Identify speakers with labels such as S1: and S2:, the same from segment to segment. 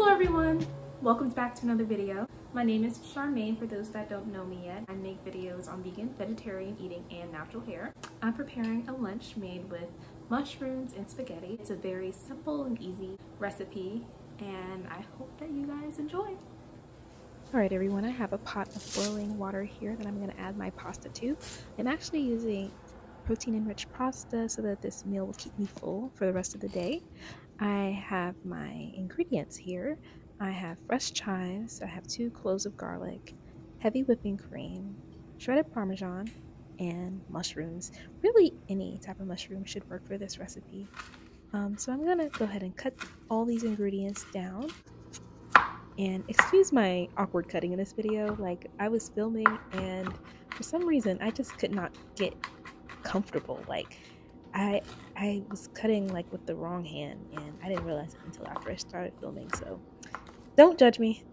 S1: Hello everyone! Welcome back to another video. My name is Charmaine for those that don't know me yet. I make videos on vegan, vegetarian eating, and natural hair. I'm preparing a lunch made with mushrooms and spaghetti. It's a very simple and easy recipe and I hope that you guys enjoy. Alright everyone, I have a pot of boiling water here that I'm going to add my pasta to. I'm actually using protein enriched pasta so that this meal will keep me full for the rest of the day. I have my ingredients here. I have fresh chives, I have two cloves of garlic, heavy whipping cream, shredded parmesan, and mushrooms. Really, any type of mushroom should work for this recipe. Um, so I'm gonna go ahead and cut all these ingredients down. And excuse my awkward cutting in this video, like I was filming and for some reason I just could not get comfortable. Like I I was cutting like with the wrong hand and I didn't realize it until after I started filming. So don't judge me.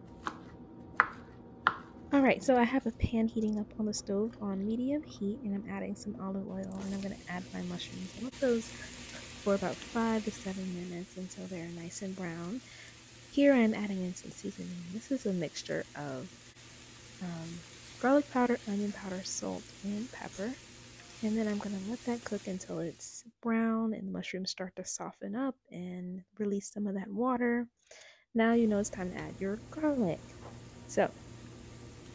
S1: Alright, so I have a pan heating up on the stove on medium heat and I'm adding some olive oil and I'm going to add my mushrooms. I let those for about 5 to 7 minutes until they're nice and brown. Here I'm adding in some seasoning. This is a mixture of um, garlic powder, onion powder, salt, and pepper. And then I'm going to let that cook until it's brown and the mushrooms start to soften up and release some of that water. Now you know it's time to add your garlic. So,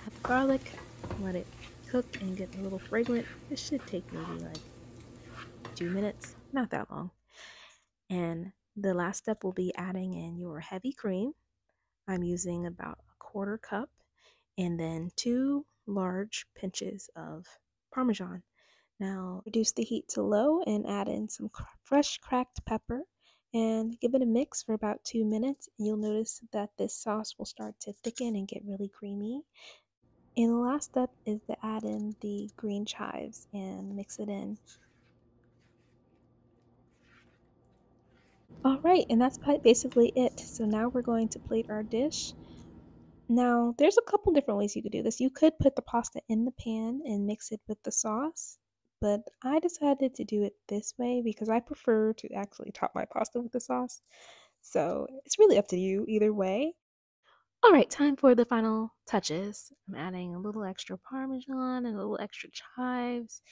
S1: add the garlic, let it cook and get a little fragrant. This should take maybe like two minutes, not that long. And the last step will be adding in your heavy cream. I'm using about a quarter cup and then two large pinches of Parmesan. Now reduce the heat to low and add in some cr fresh cracked pepper and give it a mix for about two minutes. And you'll notice that this sauce will start to thicken and get really creamy. And the last step is to add in the green chives and mix it in. Alright, and that's basically it. So now we're going to plate our dish. Now, there's a couple different ways you could do this. You could put the pasta in the pan and mix it with the sauce but I decided to do it this way because I prefer to actually top my pasta with the sauce. So it's really up to you either way. All right, time for the final touches. I'm adding a little extra parmesan and a little extra chives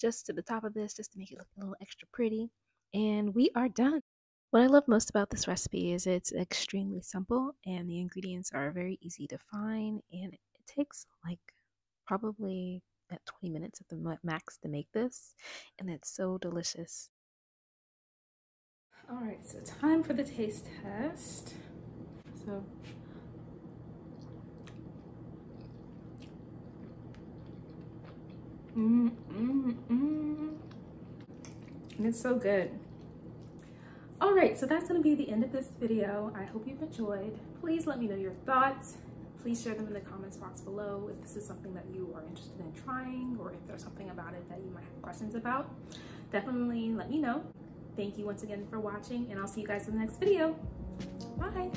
S1: just to the top of this just to make it look a little extra pretty. And we are done. What I love most about this recipe is it's extremely simple and the ingredients are very easy to find and it takes like probably at 20 minutes at the max to make this, and it's so delicious. All right, so time for the taste test. So, mm, mm, mm. And it's so good. All right, so that's gonna be the end of this video. I hope you've enjoyed. Please let me know your thoughts please share them in the comments box below if this is something that you are interested in trying or if there's something about it that you might have questions about. Definitely let me know. Thank you once again for watching and I'll see you guys in the next video. Bye.